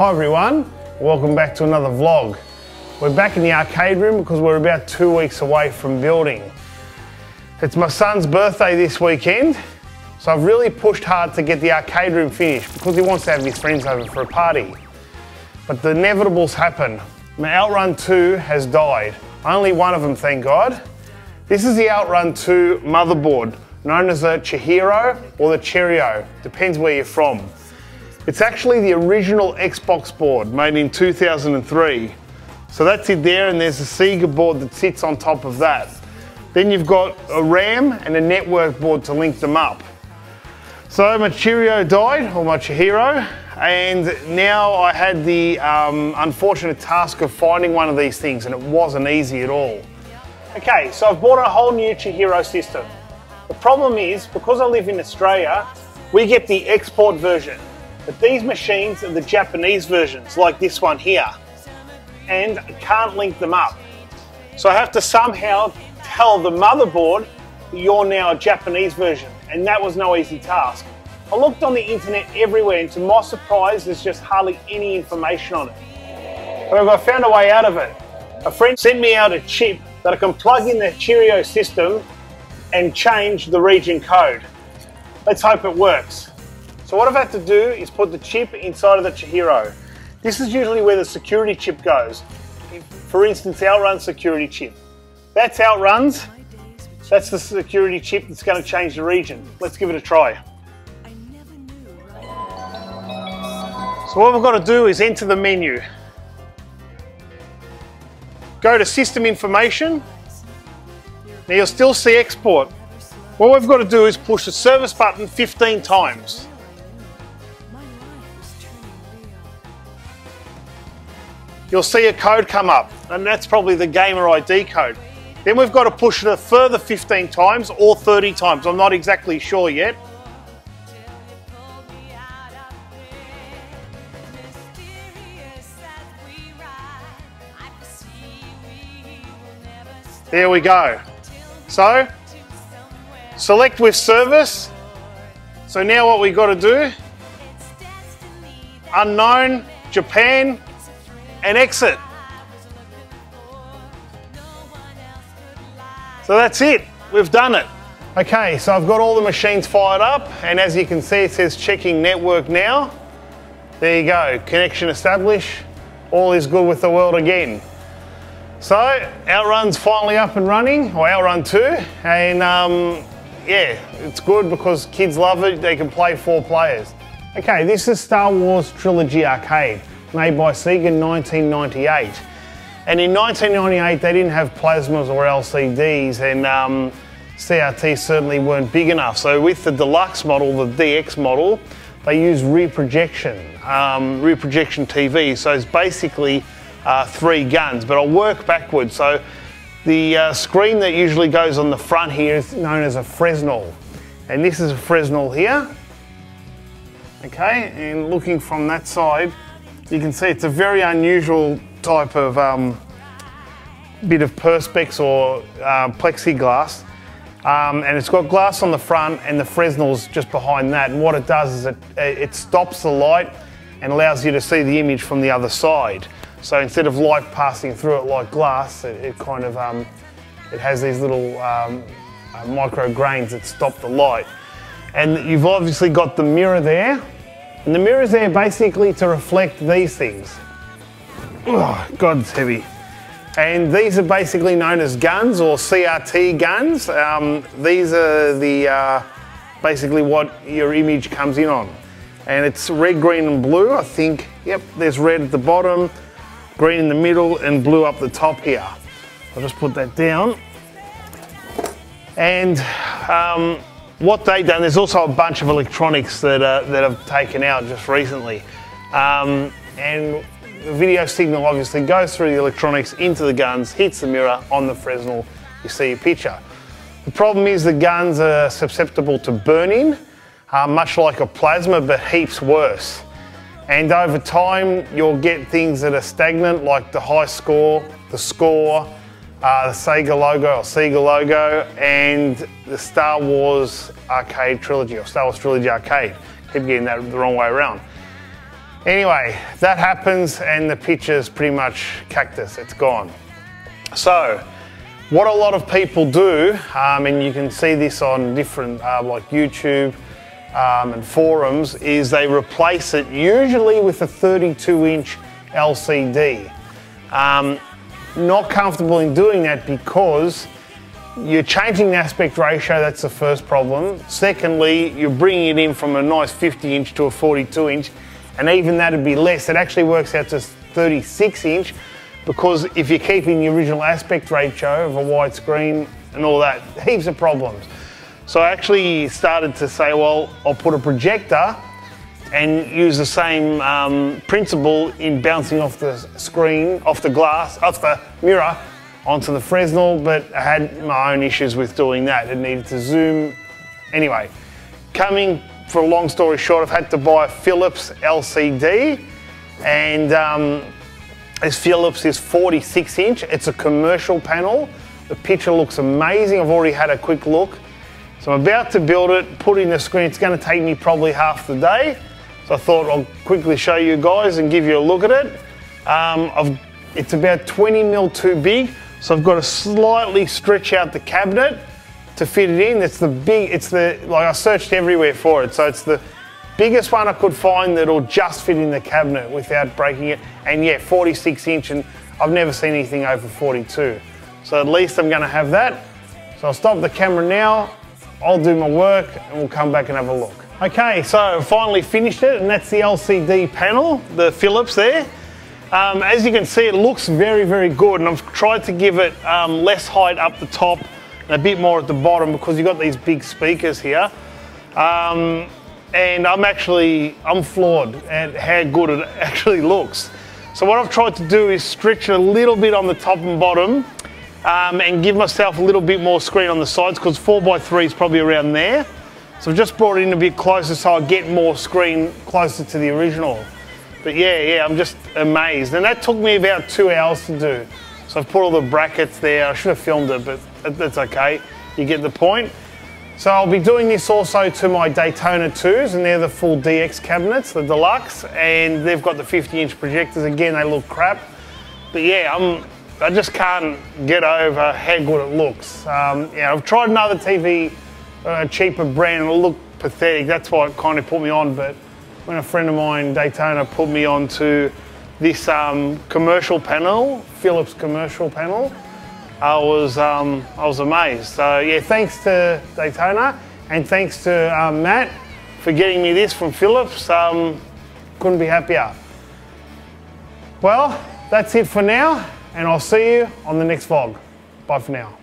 Hi everyone, welcome back to another vlog. We're back in the arcade room because we're about two weeks away from building. It's my son's birthday this weekend, so I've really pushed hard to get the arcade room finished because he wants to have his friends over for a party. But the inevitables happen. My Outrun 2 has died. Only one of them, thank God. This is the Outrun 2 motherboard, known as the Chihiro or the Cheerio, depends where you're from. It's actually the original Xbox board made in 2003. So that's it there and there's a Sega board that sits on top of that. Then you've got a RAM and a network board to link them up. So my Cheerio died, or my Chihiro, and now I had the um, unfortunate task of finding one of these things and it wasn't easy at all. Okay, so I've bought a whole new Chihiro system. The problem is, because I live in Australia, we get the export version. But these machines are the Japanese versions, like this one here. And I can't link them up. So I have to somehow tell the motherboard that you're now a Japanese version. And that was no easy task. I looked on the internet everywhere and to my surprise, there's just hardly any information on it. However, I found a way out of it. A friend sent me out a chip that I can plug in the Cheerio system and change the region code. Let's hope it works. So what I've had to do is put the chip inside of the Chihiro. This is usually where the security chip goes. For instance, Outrun security chip. That's Outrun's. That's the security chip that's going to change the region. Let's give it a try. So what we've got to do is enter the menu. Go to system information. Now you'll still see export. What we've got to do is push the service button 15 times. You'll see a code come up and that's probably the gamer ID code. Then we've got to push it a further 15 times or 30 times. I'm not exactly sure yet. There we go. So, select with service. So now what we've got to do, unknown, Japan, and exit. So that's it, we've done it. Okay, so I've got all the machines fired up, and as you can see, it says checking network now. There you go, connection established. All is good with the world again. So, Outrun's finally up and running, or Outrun 2, and um, yeah, it's good because kids love it, they can play four players. Okay, this is Star Wars Trilogy Arcade, made by Sega in 1998. And in 1998, they didn't have plasmas or LCDs, and um, certainly weren't big enough. So with the deluxe model, the DX model, they use rear projection, um, rear projection TV. So it's basically uh, three guns, but I'll work backwards. So the uh, screen that usually goes on the front here is known as a Fresnel. And this is a Fresnel here. Okay, and looking from that side, you can see it's a very unusual type of um, bit of perspex or uh, plexiglass. Um, and it's got glass on the front and the Fresnel's just behind that. And what it does is it, it stops the light and allows you to see the image from the other side. So instead of light passing through it like glass, it, it kind of um, it has these little um, uh, micro grains that stop the light. And you've obviously got the mirror there, and the mirror's there basically to reflect these things. Oh, God, it's heavy. And these are basically known as guns or CRT guns. Um, these are the uh, basically what your image comes in on. And it's red, green, and blue. I think, yep, there's red at the bottom, green in the middle, and blue up the top here. I'll just put that down. And um, what they've done, there's also a bunch of electronics that, uh, that have taken out just recently. Um, and the video signal obviously goes through the electronics into the guns, hits the mirror on the Fresnel, you see a picture. The problem is the guns are susceptible to burning, uh, much like a plasma, but heaps worse. And over time, you'll get things that are stagnant, like the high score, the score, uh, the Sega logo or Sega logo, and the Star Wars Arcade Trilogy or Star Wars Trilogy Arcade. Keep getting that the wrong way around. Anyway, that happens and the picture's pretty much cactus, it's gone. So, what a lot of people do, um, and you can see this on different, uh, like YouTube um, and forums, is they replace it usually with a 32 inch LCD. Um, not comfortable in doing that because you're changing the aspect ratio, that's the first problem. Secondly, you're bringing it in from a nice 50 inch to a 42 inch, and even that'd be less. It actually works out to 36 inch because if you're keeping the original aspect ratio of a widescreen and all that, heaps of problems. So I actually started to say, well, I'll put a projector and use the same um, principle in bouncing off the screen, off the glass, off the mirror, onto the Fresnel, but I had my own issues with doing that. It needed to zoom. Anyway, coming for a long story short, I've had to buy a Philips LCD, and um, this Philips is 46 inch. It's a commercial panel. The picture looks amazing. I've already had a quick look. So I'm about to build it, put in the screen. It's going to take me probably half the day. I thought I'll quickly show you guys and give you a look at it. Um, it's about 20 mil too big, so I've got to slightly stretch out the cabinet to fit it in. It's the big, it's the, like I searched everywhere for it, so it's the biggest one I could find that'll just fit in the cabinet without breaking it. And yeah, 46 inch, and I've never seen anything over 42. So at least I'm gonna have that. So I'll stop the camera now, I'll do my work, and we'll come back and have a look. Okay, so finally finished it, and that's the LCD panel, the Philips there. Um, as you can see, it looks very, very good, and I've tried to give it um, less height up the top and a bit more at the bottom because you've got these big speakers here. Um, and I'm actually, I'm floored at how good it actually looks. So what I've tried to do is stretch it a little bit on the top and bottom um, and give myself a little bit more screen on the sides because 4x3 is probably around there. So I've just brought it in a bit closer so I get more screen closer to the original. But yeah, yeah, I'm just amazed. And that took me about two hours to do. So I've put all the brackets there. I should have filmed it, but that's okay. You get the point. So I'll be doing this also to my Daytona 2s, and they're the full DX cabinets, the deluxe, and they've got the 50 inch projectors. Again, they look crap. But yeah, I'm, I just can't get over how good it looks. Um, yeah, I've tried another TV a cheaper brand and it looked pathetic. That's why it kind of put me on. But when a friend of mine, Daytona, put me on to this um, commercial panel, Philips commercial panel, I was, um, I was amazed. So yeah, thanks to Daytona and thanks to um, Matt for getting me this from Philips. Um, couldn't be happier. Well, that's it for now and I'll see you on the next vlog. Bye for now.